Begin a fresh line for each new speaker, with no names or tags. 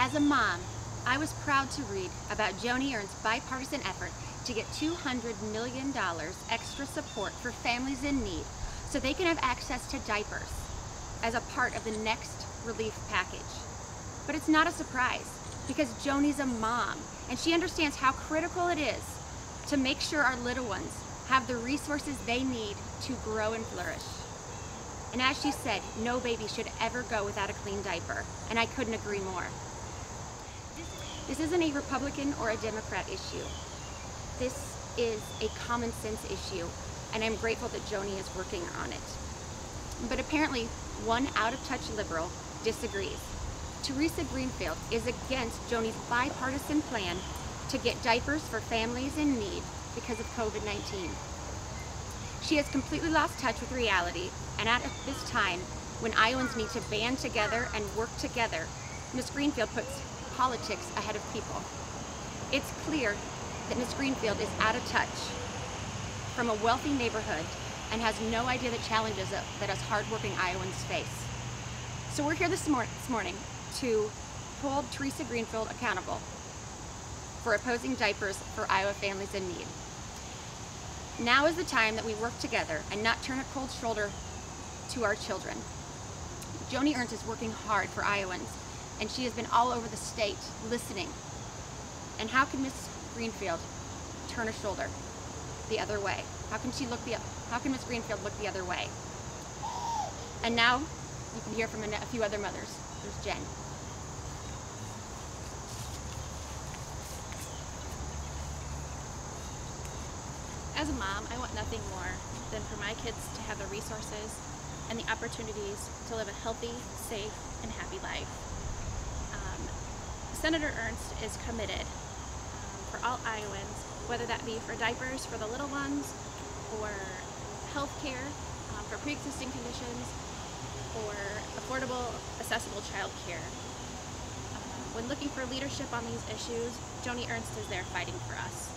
As a mom, I was proud to read about Joni Ernst's bipartisan effort to get $200 million extra support for families in need so they can have access to diapers as a part of the next relief package. But it's not a surprise because Joni's a mom and she understands how critical it is to make sure our little ones have the resources they need to grow and flourish. And as she said, no baby should ever go without a clean diaper, and I couldn't agree more. This isn't a Republican or a Democrat issue. This is a common sense issue, and I'm grateful that Joni is working on it. But apparently, one out-of-touch liberal disagrees. Theresa Greenfield is against Joni's bipartisan plan to get diapers for families in need because of COVID-19. She has completely lost touch with reality, and at this time, when Iowans need to band together and work together, Ms. Greenfield puts politics ahead of people. It's clear that Ms. Greenfield is out of touch from a wealthy neighborhood and has no idea the challenges that us hardworking Iowans face. So we're here this, mor this morning to hold Theresa Greenfield accountable for opposing diapers for Iowa families in need. Now is the time that we work together and not turn a cold shoulder to our children. Joni Ernst is working hard for Iowans, and she has been all over the state listening. And how can Miss Greenfield turn a shoulder the other way? How can she look the how can Miss Greenfield look the other way? And now you can hear from a few other mothers. There's Jen.
As a mom, I want nothing more than for my kids to have the resources and the opportunities to live a healthy, safe, and happy life. Senator Ernst is committed um, for all Iowans, whether that be for diapers for the little ones, or health care um, for pre-existing conditions, or affordable, accessible child care. Um, when looking for leadership on these issues, Joni Ernst is there fighting for us.